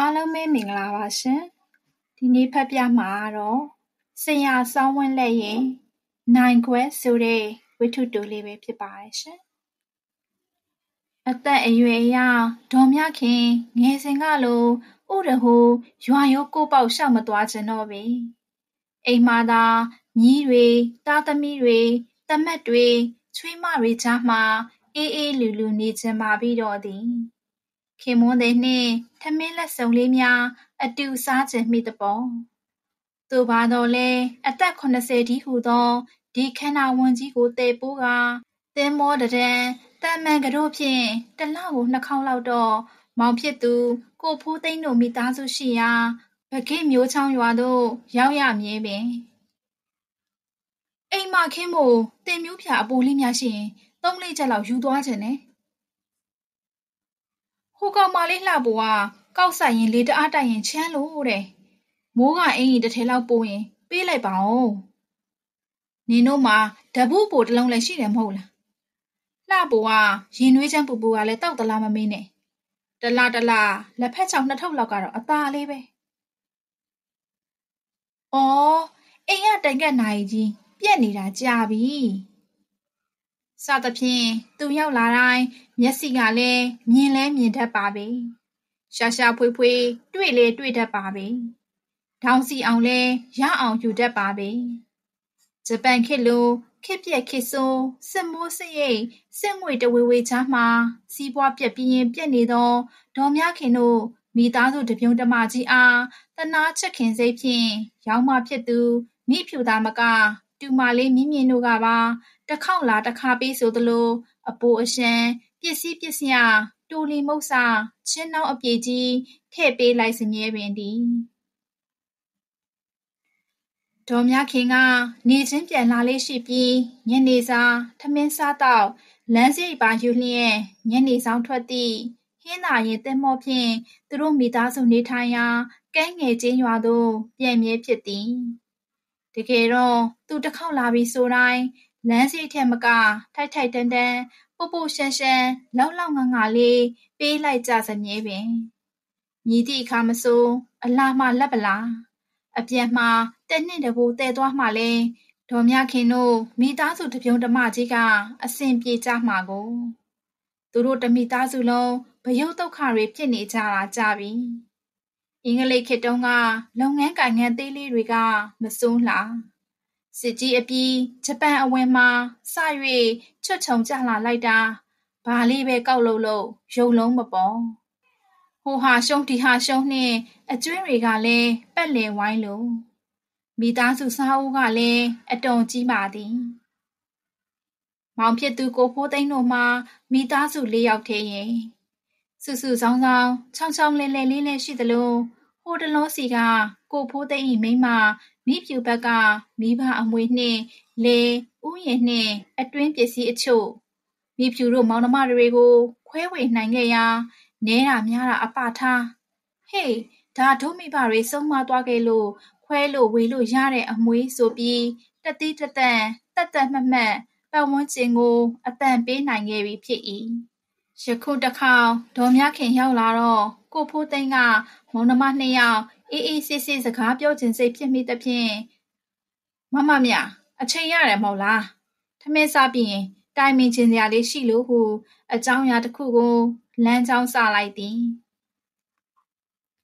အားလုံးပဲမင်္ဂလာပါရှင်ဒီနေ့ဖတ်ပြမှာတော့ဆရာဆောင်းဝင်းလက်ရဲ့နိုင်ခွဲဆိုတဲ့ဝိထုတူလေးပဲဖြစ်ပါတယ်ရှင်အသက်အရွယ်အရဒေါ်မြခင်ငယ်စဉ်ကလိုဥရဟူရွာရိုးကိုပေါက်ရှောက်မသွားခြင်းတော့ပဲအိမ်မှာသာမြီးတွေတားသမီးတွေတမက်တွေချွေးမတွေကြားမှာအေးအေးလူလူနေခြင်းပါပြီးတော့သည် ခင်မွန်းသည်နှင့် ထမင်းလက်စုံလေးများ အတူစားချင်မိသပေါ့။သို့ပါသော်လည်း အသက်၇၀တည်းဟူသော ဒီခန္ဓာဝန်ကြီးကို သယ်ပိုးကာ သင်္ဘောတံတန်းသံမဏ်ကန်တို့ဖြင့် တစ်လကို နှစ်ခေါက်လောက်တော့ မောင်ဖြစ်သူ ကိုဖိုးသိန်းတို့ မိသားစုရှိရာပဂိတ်မျိုးချောင်းရွာသို့ ရောက်ရမည်ပင်။အိမ်မှာခင်းမို့ သင်မျိုးဖျာအပိုလေးများရှိရင် သုံးလေးချက်လောက် ယူသွားချင်တယ် ဟိုကောင်မလေးလှပိုကကောက်ဆိုင်ရင်လေတအားတိုက်ရင်ချမ်းလို့တဲ့မိုးကအင်ကြီးတစ်ထည်လောက်ပိုးရင် ပေးလိုက်ပါဦးနင်တို့မှာဓပုပိုတစ်လုံးလည်းရှိတယ်မဟုတ်လားလှပိုကရင်နွေးချမ်းပူပူကလည်းတောက်တလားမမင်းနဲ့တလားတလားလက်ဖက်ချောင်းနှစ်ထုပ်လောက်ကတော့အသာလေးပဲ။အော်အိမ်ကတိုင်ကက်နိုင်ကြီးပြက်နေတာကြာပြီ စသဖြင့်သူရောက်လာတိုင်းမျက်စိကလည်းမြင်လဲမြင်တတ်ပါပဲ။ရှာရှာဖွေဖွေတွေ့လေတွေ့တတ်ပါပဲ။ဒေါင်းစီအောင်လဲရအောင်ယူတတ်ပါပဲ။ဂျပန်ခေတ်လိုခေတ်ပြက်ခေတ်ဆိုးစစ်မိုးစစ်ရိတ်စစ်ငွေတဝေဝေချားမှာစီးပွားပြက်ပြင်းရင်ပြက်နေသောဒေါ်မြခင်တို့မိသားစုတပြုံတမကြီးအားတနာချက်ခင်စိတ်ဖြင့်ရောင်းမဖြစ်သူမိဖြူသားမက တူမလေးမြင့်မြင့်တို့ကပါ တစ်ခေါက်လာတစ်ခါပေးဆိုသလို အပိုအရှံပစ္စည်းပစ္စယတူလီမုတ်စာချင်းနှောင်းအပြေကြီးထည့်ပေးလိုက်စမြဲပင်သည်ဒေါ်မြခင်ကနေချင်းပြန်လာလေးရှိပြီးညနေစာထမင်းစားတော့လမ်းစိတ်ပါယူလျက်ညနေဆောင်ထွက်သည့်ဟင်းသာရင်တင်မောဖြင့်သူတို့မိသားစုနေထိုင်ရာကဲငယ်ချင်းရွာသို့ပြန်မြဲဖြစ်သည်တကယ်တော့သူတစ်ခေါက်လာပြီဆိုတိုင်း လမ်းစီးထက်မက ထိုက်ထိုက်တန်းတန်းပို့ပို့ရှမ်းရှမ်းလောက်လောက်ငါငါလေး ပေးလိုက်ကြစမြဲပင်မြည်သည့်အခါမဆို အလားမှလက်ပလားအပြန်မှာတက်နှစ်တဘူတဲသွားမှလဲဒေါ်မြခင်တို့မိသားစုတပြုံတမကြီးကအစဉ်ပြေကြမှာကိုသူတို့တမိသားစုလုံးဗယုတ်ဒုက္ခတွေဖြစ်နေကြတာကြပြီအင်္ဂလိပ်ခေတ်တုန်းကလုပ်ငန်းကိုင်ငန်းသေးလေးတွေကမစိုးလား စစ်ကြီးအပြီးဂျပန်အဝင်မှာစ၍ချွတ်ချုံကြလာလိုက်တာဘာလေးပဲကောက်လို့လို့ရုံလုံးမပေါ်ဟိုဟာရှုံးဒီဟာရှုံးနှင့်အကျွင်းတွေကလည်းပက်လင်ဝိုင်းလို့မိသားစုစားအုပ်ကလည်းအတုံကြီးပါသည်မောင်ဖြစ်သူကိုဖိုးသိန်းတို့မှမိသားစု၄ယောက်ထဲရင်စုစုဆောင်းဆောင်းချောင်းချောင်းလဲလဲလေးလဲရှိသလိုဟို တလုံးစီကကိုဖိုးသိန်း၏မိမမိဖြူဘက်ကမိဘအမွေနှင့်လေဥယျာဉ်နှင့်အတွင်းပစ္စည်းအချို့မိဖြူတို့မောင်နှမတွေကိုခွဲဝေနိုင်ခဲ့ရာနဲတာများတာအပထားဟေးဒါဒုမိဘတွေဆုံးမသွားခဲ့လို့ခွဲလို့ဝေလို့ရတဲ့အမွေဆိုပြီးတတိတတန်တက်တက်မှတ်မှတ်ပတ်ဝန်းကျင်ကိုအတန်ပေးနိုင်ခဲ့ပြီဖြစ်၏ ယခုတစ်ခေါက်ဒေါ်မြခင်ရောက်လာတော့ကိုဖိုးသိန်းကမောင်နှမနှစ်ယောက်အေးအေးဆေးဆေးစကားပြောခြင်းစိတ်ဖြစ်မိသဖြင့်မမမြအချိန်ရတယ်မဟုတ်လားထမင်းစားပြီးရင်တိုင်မင်ခြင်းစရာလေးရှိလို့ဟု အကြောင်းအရာတစ်ခုကိုလမ်းကြောင်းစလိုက်သည်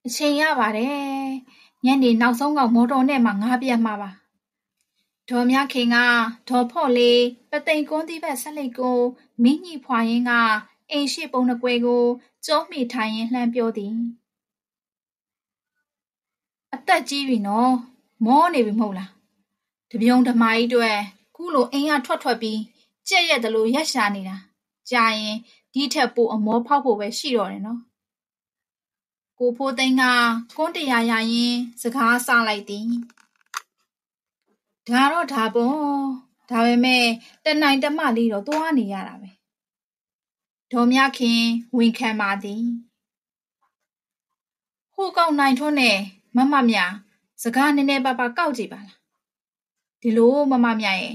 အချိန်ရပါတယ်ညနေနောက်ဆုံးကမော်တော်နဲ့မှငားပြတ်မှာပါဒေါ်မြခင်ကဒေါ်ဖော့လေးပသိမ်ကွန်းသီးဘက်ဆက်လိုက်ကိုမင်းကြီးဖွာရင်းက အိမ်ရှိပုံနှကွယ်ကိုကျုံးမိထိုင်ရင်လှမ်းပြောသည်အသက်ကြီးပြီနော်မောနေပြီမဟုတ်လားတပြုံဓမာကြီးတွေခုလိုအိမ်ကထွက်ထွက်ပြီးကြက်ရက်တလို့ရက်ရှာနေတာကြာရင်ဒီထက်ပိုအမောဖောက်ဖို့ပဲရှိတော့တယ်နော်ကိုဖိုးသိန်းကကွန်းတရားရရင်စကားဆလိုက်သည်ဒါတော့ဒါပေါ့ဒါပေမဲ့တနိုင်တမလေးတော့သွားနေရတာပဲ ဒေါ်မြခင်ဝင်ခံပါသည်ဟိုကောက်နိုင်ထွန်းနဲ့မမမြစကားနည်းနည်းပါးပါးကောက်ကြည့်ပါလားဒီလိုမမမြရဲ့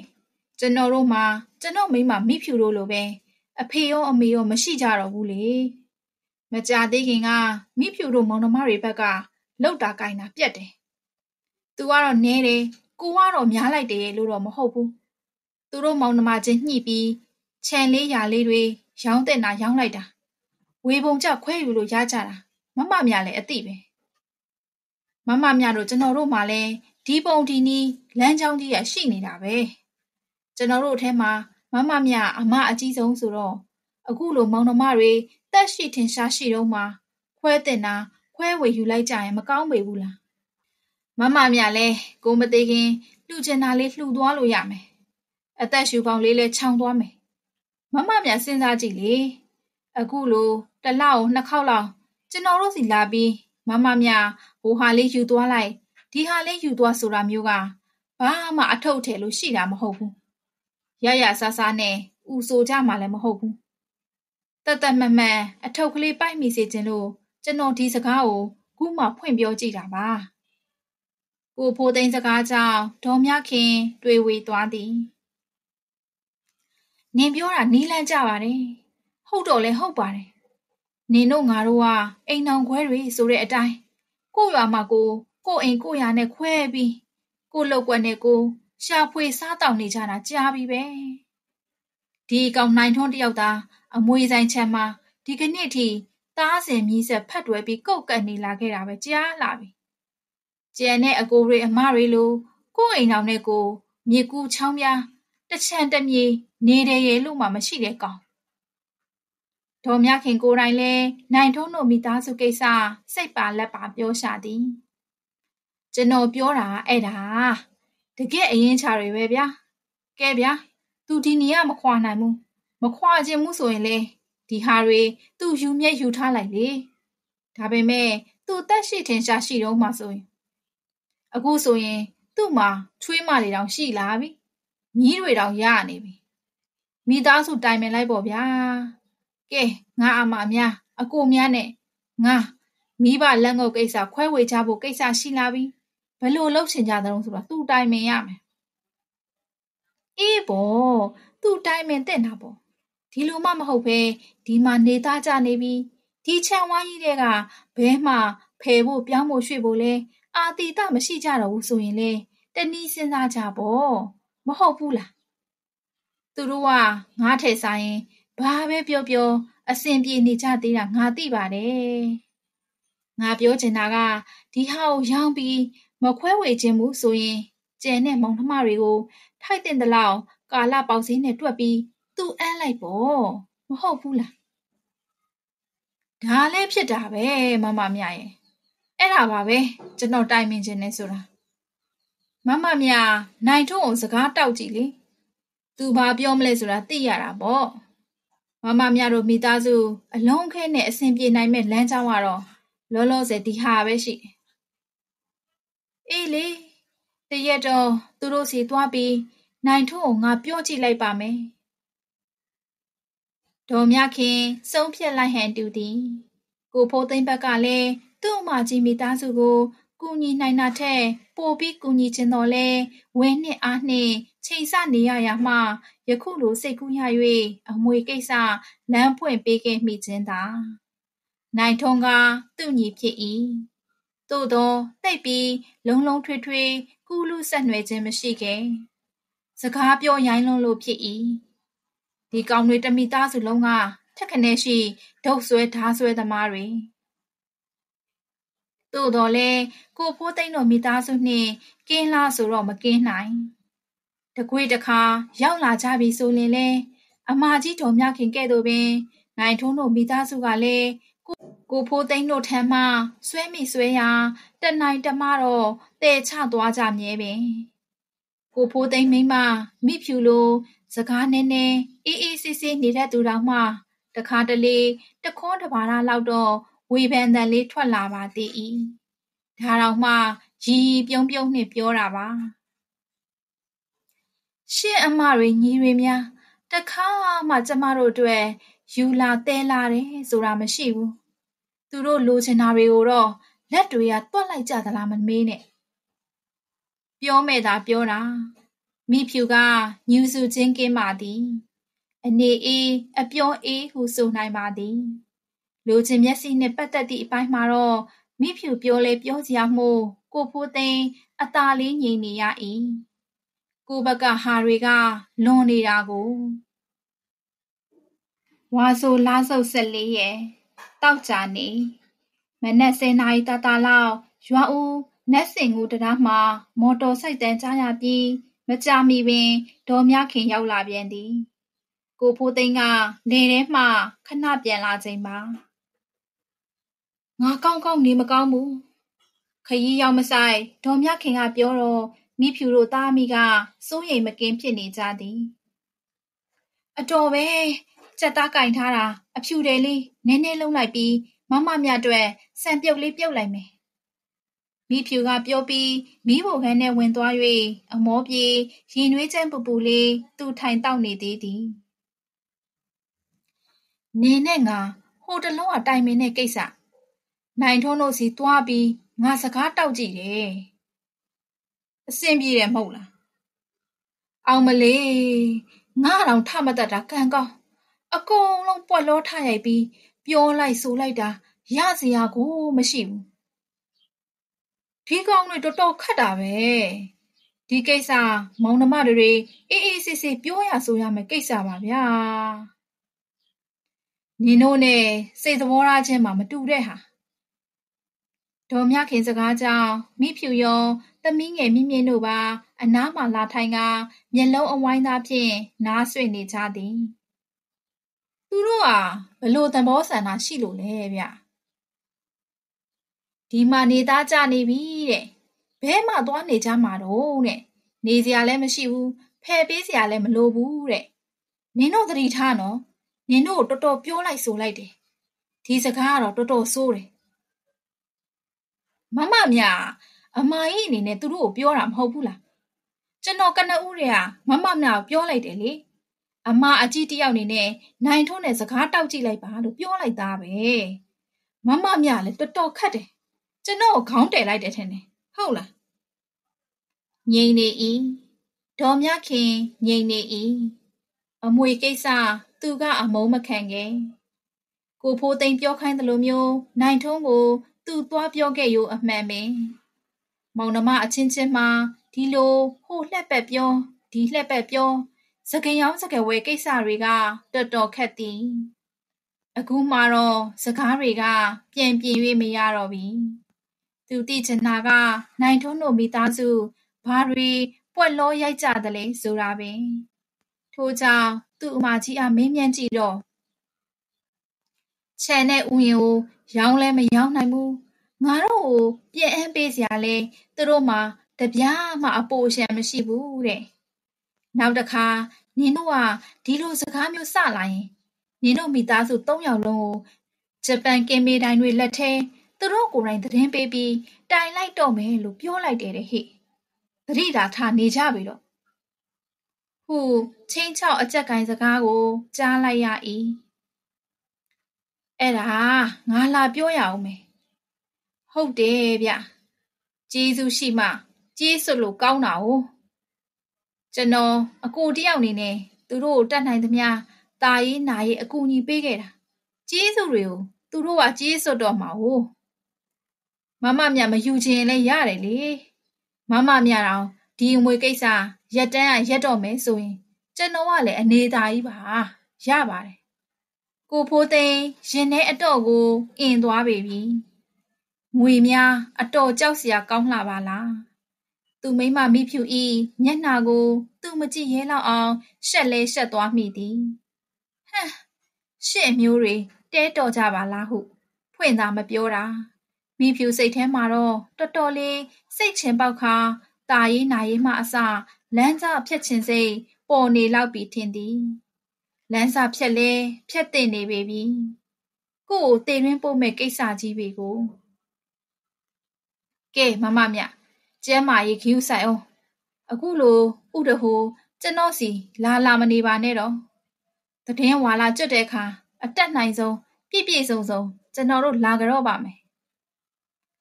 ကျွန်တော်တို့မှာကျွန်တော်မိမမိဖြူတို့လိုပဲအဖေရောအမေရောမရှိကြတော့ဘူးလေမကြသေးခင်ကမိဖြူတို့မောင်နှမတွေဘက်ကလောက်တာကိုင်းတာပြက်တယ်။သူကတော့နဲတယ်ကိုကတော့များလိုက်တယ်လို့တော့မဟုတ်ဘူး။သူတို့မောင်နှမချင်းညှိပြီးခြံလေးရာလေးတွေ ရောင်းတဲ့နာရောင်းလိုက်တာ။ဝေပုံကြခွဲယူလို့ရကြတာမမမြလည်းအသိပဲ။မမမြတို့ကျွန်တော်တို့မှလည်းဒီပုံဒီနီးလမ်းကြောင်းကြီးရရှိနေတာပဲ။ကျွန်တော်တို့အထက်မှာမမမြအမအကြီးဆုံးဆိုတော့အခုလိုမောင်နှမတွေတက်ရှိထင်ရှားရှိတော့မှခွဲတင်တာခွဲဝေယူလိုက်ကြရင်မကောင်းပေဘူးလားမမမြလဲကိုမသေးခင်လှူချင်တာလေးလှူသွားလို့ရမယ်အသက်ရှူပေါင်းလေးလဲခြောင်သွားမယ် မမမြစဉ်းစားကြည့်လေအခုလိုတလောက်နှစ်ခေါက်လောက်ကျွန်တော်တို့စီလာပြီးမမမြဟိုဟာလေးယူသွားလိုက်ဒီဟာလေးယူသွားဆိုတာမျိုးကဘာမှအထုတ်ထဲလို့ရှိတာမဟုတ်ဘူးရရဆာဆာနဲ့ဥဆိုကြမှာလည်းမဟုတ်ဘူးတတ်မမှန်အထုပ်ကလေးပိုက်မိစေခြင်းလို့ကျွန်တော်ဒီစကားကိုခုမှဖွင့်ပြောကြည့်တာပါကိုဖိုးသိန်းစကားကြောင့်ဒေါ်မြခင် တွေ့ဝေသွားသည် နင်ပြောတာနီးလန့်ကြပါတယ်ဟုတ်တော့လဲဟုတ်ပါတယ်နင်တို့ငါတို့ကအိမ်အောင်ခွဲတွေဆိုတဲ့အတိုင်းကို့ရွာမှာကိုကို့အိမ်ကို့ရာနဲ့ခွဲပြီးကို့လောက်ွက်နဲ့ကိုရှာဖွေစားတောင်နေကြတာကြားပြီပဲဒီကောင်နိုင်ထွန်းတယောက်သားအမွေဆိုင်ချမ်းမှာဒီကနေ့ထိသားစင်မြည်ဆက်ဖတ်တွဲပြီးကုတ်ကတ်နေလာခဲ့တာပဲကြားလာပြီကျန်တဲ့အကိုတွေအမတွေလိုကို့အိမ်တော်နဲ့ကိုမြေကူချောင်းပြား တချံတမြေနေတယ်ရဲ့လို့မှမရှိတဲ့ကောင်ဒေါ်မြခင်ကိုယ်တိုင်လဲနိုင်ထုံးတို့မိသားစုကိစ္စစိတ်ပါလက်ပါပြောရှာသည်ကျွန်တော်ပြောတာအဲ့ဒါတကယ်အရင်ချာတွေပဲဗျာကဲဗျာသူဒီနေရမခွာနိုင်ဘူးမခွာခြင်းမှုဆိုရင်လေဒီဟာတွေသူ့ယူမြဲယူထားလိုက်လေဒါပေမဲ့သူ့တက်ရှိထင်ရှားရှိတော့မှဆိုရင် အခုဆိုရင် သူ့မှာချွေးမတွေတောင်ရှိလာပြီ မြီးတွေတောင်ရနေပြီမိသားစုတိုင်ပင်လိုက်ပေါ့ဗျာကဲငါအမများအကိုများနဲ့ငါမိဘလက်ငုပ်ကိစ္စခွဲဝေချဖို့ကိစ္စရှိလာပြီဘလို့လှုပ်ချင်ကြတဲ့ဆိုတော့သူ့တိုင်ပင်ရမယ်အေးပေါ့သူ့တိုင်ပင်တဲ့တာပေါ့ဒီလိုမှမဟုတ်ပဲဒီမှာနေသားကြနေပြီဒီခြံဝိုင်းကြီးတွေကဘဲမှဖယ်ဖို့ပြောင်းဖို့ရွှေ့ဖို့လဲအာတီတမရှိကြတော့ဘူးဆိုရင်လေတနည်းစဉ်းစားကြပေါ့ မဟုတ်ဘူးလားသူတို့ကငါထဲဆိုင်ရင်ဘာပဲပြောပြောအဆင်ပြေနေကြသေးတာငါသိပါတယ်ငါပြောချင်တာကဒီဟာကိုရောင်းပြီးမခွဲဝေခြင်းဘူးဆိုရင်ကျန်တဲ့မောင်နှမတွေကိုထိုက်တဲ့လောက်ကာလပေါက်စင်းနဲ့တွက်ပြီးသူအမ်းလိုက်ပေါ့မဟုတ်ဘူးလားဒါလည်းဖြစ်တာပဲမမမြရဲ့အဲ့ဒါပါပဲကျွန်တော်တိုင်ပင်ခြင်းနဲ့ဆိုတာ မမမြနိုင်ထုံးကိုစကားတောက်ကြည့်လေသူဘာပြောမလဲဆိုတာသိရတာပေါ့မမမြတို့မိသားစုအလုံးခဲနဲ့အဆင်ပြေနိုင်မဲ့လမ်းကြောင်းကတော့လောလောဆယ်ဒီဟာပဲရှိအေးလေတရက်တော့သူတို့စီသွားပြီးနိုင်ထုံးကိုငါပြောကြည့်လိုက်ပါမယ်ဒေါ်မြခင်စုံဖြတ်လိုက်ဟန်တူသည်ကိုဖိုးသိမ့်ဘက်ကလည်းသူ့အမကြီးမိသားစုကို ကူညီနိုင်တာထက်ပိုပြီးကူညီခြင်းတော်လဲဝဲနှစ်အားနှင့်ချိန်ဆနေရရမှယခုလိုစိတ်ကူးရ၍အမွေကိစ္စလမ်းဖွင့်ပေးခဲ့မိခြင်းသာနိုင်ထုံးကသူ့ညီဖြစ်၏သို့သောတိတ်ပြီးလုံလုံထွေးထွေးကူးလူဆက်နွယ်ခြင်းမရှိခဲ့စကားပြောရိုင်းလုံးလို့ဖြစ်၏ဒီကောင်တွေတမိသားစုလုံးကထက်ခနဲရှိဒုတ်ဆွဲဓာဆွဲသမားတွေ သို့တော်လဲကိုဖိုးသိန်းတို့မိသားစုနှင့်ကင်းလားဆိုတော့မကင်းနိုင်တကွေးတခါရောက်လာကြပြီဆိုရင်လဲအမကြီးတော်မြခင်ကဲ့သို့ပင်နိုင်ထုံးတို့မိသားစုကလည်းကိုဖိုးသိန်းတို့ထမ်းမှဆွဲမိဆွဲရာတနိုင်တမတော့တဲချသွားကြမြဲပင်ကိုဖိုးသိန်းမိမမိဖြူလိုစကားနည်းနည်းအေးအေးဆေးဆေးနေတဲ့သူတော်မှတခါတလေတခွန်းတပါးလောက်တော့ ဝေဖန်တန်လေးထွက်လာပါသေး၏ဒါတော့မှရီရီပြုံးပြုံးနှင့်ပြောတာပါရှင့်အမတွေညီတွေများတခါမှကျမတို့အတွက်ယူလာတဲလာတယ်ဆိုတာမရှိဘူးသူတို့လိုချင်တာတွေကိုတော့လက်တွေကတွက်လိုက်ကြသလားမမေးနဲ့ပြောမဲ့သာပြောတာမိဖြူကညူစုချင်းကင်းပါသည်အနေအေးအပြောအေးဟုဆိုနိုင်ပါသည် လူချင်းမျက်စိနဲ့ပတ်သက်သည့်အပိုင်းမှာတော့မိဖြူပြောလဲပြောစရာမို့ကိုဖိုးသိန်းအသာလေးငြိမ်နေရ၏ကိုဘက်ကဟာတွေကလွန်နေတာကိုဝါဆိုလာဆုပ်ဆက်လေးရဲ့တောက်ကြနေမနက်10နာရီတာတာလောက်ရွာဦးနတ်စင်ကူတရားမှာ မော်တော်စိုက်တန်းကြားရပြီးမကြမီပင်ဒေါ်မြခင်ရောက်လာပြန်သည် ကိုဖိုးသိန်းကလေထဲမှခဏပြန်လာချိန်မှာ ငါကောင်းကောင်းနေမကောင်းဘူးခရီးရောက်မဆိုင်ဒေါ်မြခင်ကပြောတော့မိဖြူတို့သားမိကစိုးရိမ်မကင်းဖြစ်နေကြသည်အတော်ပဲစက်သားကင်ထားတာအဖြူတယ်လေးနည်းနည်းလုံးလိုက်ပြီးမမမြအတွက်စံပြုတ်လေးပြုတ်လိုက်မယ်မိဖြူကပြောပြီးမိဖို့ခန်းနဲ့ဝင်သွား၍အမောပြေရင်နွေးချမ်းပူပူလေးသူ့ထိုင်တောက်နေသေးသည်နေနဲ့ငါဟိုတလုံးအတိုင်မင်းနဲ့ကိစ္စ နိုင်ထုံးတို့စီသွားပြီးငါစကားတောက်ကြည့်တယ်အဆင်ပြေတယ်မဟုတ်လားအောင်မလေးငါတော့ထမတတ်တာကံကောင်းအကုန်လုံးပွက်လောထရိုက်ပြီးပြောလိုက်ဆိုလိုက်တာရစရာကိုမရှိဘူးဒီကောင်တွေတော်တော်ခတ်တာပဲဒီကိစ္စမောင်နှမတွေအေးအေးဆေးဆေးပြောရဆိုရမယ်ကိစ္စပါဗျာနင်တို့နဲ့စိတ်သဘောထားချင်းမှမတူတဲ့ဟာ ဒေါ်မြခင်စကားကြောင့်မိဖြူရောသမီးငယ်မြင့်မြင့်တို့ပါအနားမှလာထိုင်ကမျက်လုံးအဝိုင်းသားဖြင့်နားဆွေနေကြသည်သူတို့ဟာဘလို့သဘောဆန္ဒရှိလို့လဲဗျဒီမှာနေသားကြနေပြီတဲ့ဘဲမှသွားနေကြမှာတော့တဲ့နေစရာလည်းမရှိဘူးဖယ်ပေးစရာလည်းမလိုဘူးတဲ့နင်တို့သတိထားနော်နင်တို့တော်တော်ပြောလိုက်ဆိုလိုက်တယ်ဒီစကားကတော့တော်တော်ဆိုးတယ် မမမြအမကြီးအနေနဲ့သူတို့ကိုပြောတာမဟုတ်ဘူးလားကျွန်တော်ကနဦးတွေကမမမြကိုပြောလိုက်တယ်လေအမအကြီးတယောက်နေနဲ့နိုင်ထုံးနဲ့စကားတောက်ကြည့်လိုက်ပါလို့ပြောလိုက်သားပဲမမမြလည်းတော်တော်ခတ်တယ်ကျွန်တော်ခေါင်းတယ်လိုက်တယ်ထင်တယ်ဟုတ်လားငိမ့်နေ၏ဒေါ်မြခင်ငိမ့်နေ၏အမွေကိစ္စသူကအမုန်းမခံခဲ့ကိုဖိုးသိမ်းပြောခိုင်းသလိုမျိုးနိုင်ထုံးကို သူ့သွားပြောခဲ့ရိုးအမှန်ပင်မောင်နှမအချင်းချင်းမှာဒီလိုဟိုလှက်ပက်ပြောဒီလှက်ပက်ပြောစကရောင်းစကဝဲကိစ္စတွေကတော်တော်ခက်သည်အခုမှတော့စကားတွေကပြန်ပြင်၍မရတော့ပြီသူသိချင်တာကနိုင်ထုံးတို့မိသားစုဘာတွေပွက်လောရိုက်ကြသလဲဆိုတာပင်ထို့ကြောင့်သူ့အမကြီးအားမေးမြန်းကြည့်တော့ခြံနဲ့ဥယျာဉ်ကို ရောင်းလဲမရောင်းနိုင်ဘူးငါတို့ကိုပြန်အမ်းပေးစရာလဲသူတို့မှာတပြားမှအပိုအရှံမရှိဘူးတဲ့နောက်တစ်ခါနင်တို့ကဒီလိုစကားမျိုးစလာရင်နင်တို့မိသားစု၃ယောက်လုံးကိုဂျပန်ကင်မေတိုင်တွေလက်ထဲသူတို့ကိုယ်တိုင်သတင်းပေးပြီးတိုင်လိုက်တော့မယ်လို့ပြောလိုက်တယ်တဲ့ဟဲ့သတိသာထားနေကြပြီတော့ဟူချင်းချောက်အကြက်ကိုင်းစကားကိုကြားလိုက်ရ၏ အဲ့ဒါငါလာပြောရအောင်မယ်ဟုတ်တယ်ဗျကျေးဇူးရှိမှကျေးဇူးလို့ကောင်းတာ哦ကျွန်တော်အကိုတယောက်အနေနဲ့သူတို့ကိုတတ်နိုင်သမျှတာရေးနာရေးအကူအညီပေးခဲ့တာကျေးဇူးတွေကိုသူတို့ကကျေးဇူးတော့မှာ哦မမမြမယူခြင်းလည်းရတယ်လေမမမြတော့ဒီအမွေကိစ္စရက်တန်းကရက်တော့မယ်ဆိုရင်ကျွန်တော်ကလည်းအနေသာကြီးပါရပါတယ် ကိုဖိုးသိန်းရင်ထဲအတော့ကိုအင်သွားပေပြီငွေများအတော်ကြောက်စရာကောင်းလှပါလားသူမိမမိဖြူဤမျက်နှာကို သူမကြည့်ရဲလောက်အောင်ရှက်လဲရှက်သွားမိသည်ဟမ်ရှစ်မျိုးတွေတဲတော်ကြပါလားဟုဖွင့်သာမပြောတာမိဖြူစိတ်ထဲမှာတော့တော်တော်လေးစိတ်ချင်ပေါက်ခါတာရေးနာရေးမှအစလမ်းကြဖြတ်ချင်စိတ်ပေါ်နေလောက်ပြီထင်သည် လမ်းစာဖြတ်လဲဖြတ်တင်နေပေပြီကို့ကိုတေရင်းပို့မဲ့ကိစ္စကြီးတွေကိုကဲမမမြကျမ်းမာရေးခီးဥဆိုင်အောင်အခုလိုဥတဟိုကျွန်တော်စီလာလာမနေပါနဲ့တော့တည်င်းဝါလာကျွတ်တဲ့အခါအတက်နိုင်ဆုံးပြည့်ပြည့်စုံစုံကျွန်တော်တို့လာကြတော့ပါမယ်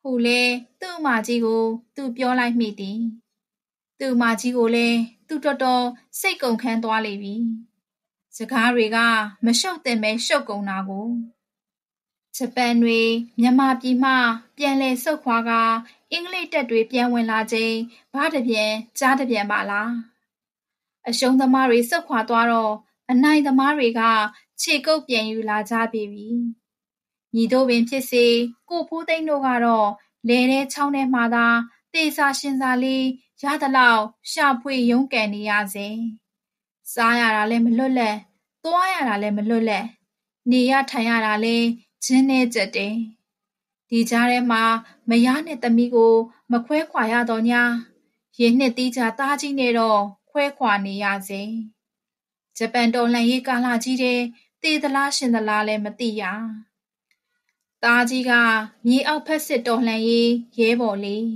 ဟူလေသူ့အမကြီးကို သူပြောလိုက်မိသည်သူ့အမကြီးကိုလည်းသူတော်တော်စိတ်ကုန်ခန်းသွားလိမ့်ပြီ စကားတွေကမရှုပ်တင်မဲရှုပ်ကုန်တာကိုဂျပန်တွေမြန်မာပြည်မှပြန်လည်ဆုတ်ခွာကာအင်္ဂလိပ်တပ်တွေပြန်ဝင်လာချိန်ဘားတပြန်ကြားတပြန်ပါလားအရှုံးသမားတွေဆုတ်ခွာသွားတော့အနိုင်သမားတွေကခြေကုပ်ပြန်ယူလာကြပြီညီတို့ပင်ဖြစ်စေကိုဖိုးသိန်းတို့ကတော့လဲတဲ့ချောင်းထဲမှာသာတေစာရှင်စာလေးရသလောက်ရှာဖွေရုန်းကန်နေရစေစားရတာလည်းမလွတ်လပ် သွားရတာလည်းမလွတ်လပ်နေရထိုင်ရတာလည်းဂျင်းနဲ့ကြက်တယ်ဒီကြားထဲမှာမယားနဲ့သမီးကို မခွဲခွာရတော့ညာရင်နှစ်တီးကြသားကြီးနဲ့တော့ခွဲခွာနေရစေဂျပန်တော်လှန်ရေးကာလကြီးတဲ့သေသလားရှင်သလားလည်းမသိရသားကြီးကမြေအောက်ဖက်စစ်တော်လှန်ရေးရဲဘော်လေး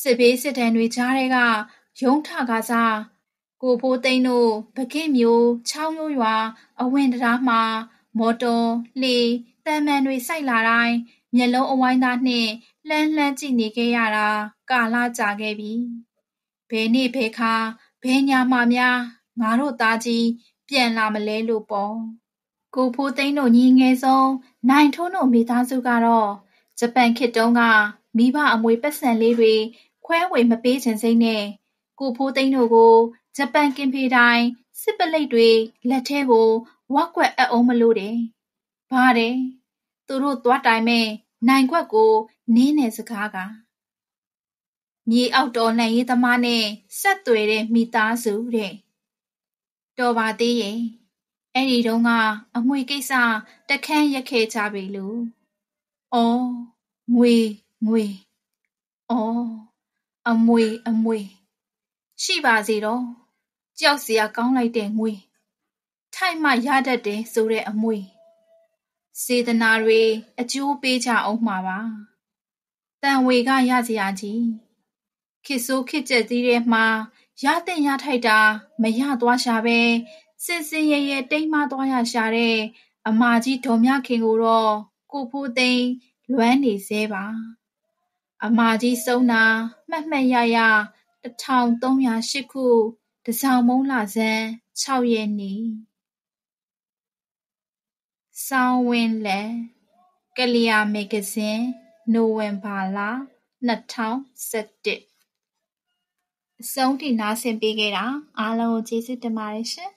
စစ်ဘေးစစ်တမ်းတွေကြားထဲကရုံးထကားစား ကိုဖိုးသိန်းတို့ပကိမျိုးချောင်းရိုးရွာ အဝင်တရားမှာ မော်တော်လှေတန်မန်တွေစိုက်လာတိုင်းမျက်လုံးအဝိုင်းသားနှင့်လှမ်းလှမ်းကြည့်နေခဲ့ရတာကာလကြာခဲ့ပြီဘယ်နေ့ဘယ်ခါဘယ်ညာမှများငါတို့သားကြီးပြန်လာမလဲလို့ပေါ့ကိုဖိုးသိန်းတို့ညီငယ်ဆုံးနိုင်ထုံးတို့မိသားစုကတော့ဂျပန်ခေတ်တုန်းကမိဘအမွေပတ်စံလေးတွေခွဲဝေမပေးခြင်းစိမ့်နဲ့ကိုဖိုးသိန်းတို့ကို ဂျပန်ကင်ဖေတိုင်းစစ်ပလိတ်တွေလက်ထဲကိုဝက်ကွက်အပ်အောင်မလို့တယ်။ဘာတယ်သူတို့သွားတိုင်မဲ့နိုင်ခွက်ကိုနင်းနေစကားကမြေအောက်တော်လှန်ရေးသမားနဲ့ဆက်သွယ်တဲ့မိသားစုတဲ့တော်ပါသေးရဲ့အဲ့ဒီတုန်းကအမွေကိစ္စတခန်းရက်ခဲ့ကြပြီလို့ဩငွေငွေဩအမွေအမွေရှိပါစေတော့ ကြောက်စရာကောင်းလိုက်တဲ့ငွေထိုက်မှရတတ်တယ်ဆိုတဲ့အမွေစေတနာတွေအကျိုးပေးကြအောင်မှာပါတန်ဝေကရစရာကြီးခစ်ဆိုးခစ်ကျက်သေးတဲ့မှာရတဲ့ရထိုက်တာမရသွားရှာပဲစင်စင်ရဲရဲတိမ်မသွားရရှာတဲ့အမကြီးဒေါ်မြခင်ကိုတော့ကိုဖိုးသိန်းလွမ်းနေသေးပါအမကြီးစုံနာမှတ်မှတ်ရရ1308ခု တစောင်းမုံလာဇန်6ရက်နေ့စောင်းဝင်းလက်ကလျာမဂ္ဂဇင်းနိုဝင်ဘာလ2017အဆုံးထိနားဆင်ပေးခဲ့တာအားလုံးကိုကျေးဇူးတင်ပါတယ်ရှင်